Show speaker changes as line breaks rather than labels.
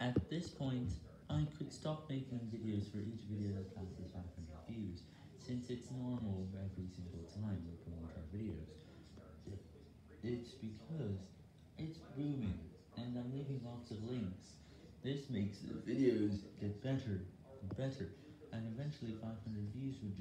At this point, I could stop making videos for each video that passes 500 views, since it's normal every single time we promote our videos. It's because it's booming, and I'm leaving lots of links. This makes the videos get better and better, and eventually 500 views would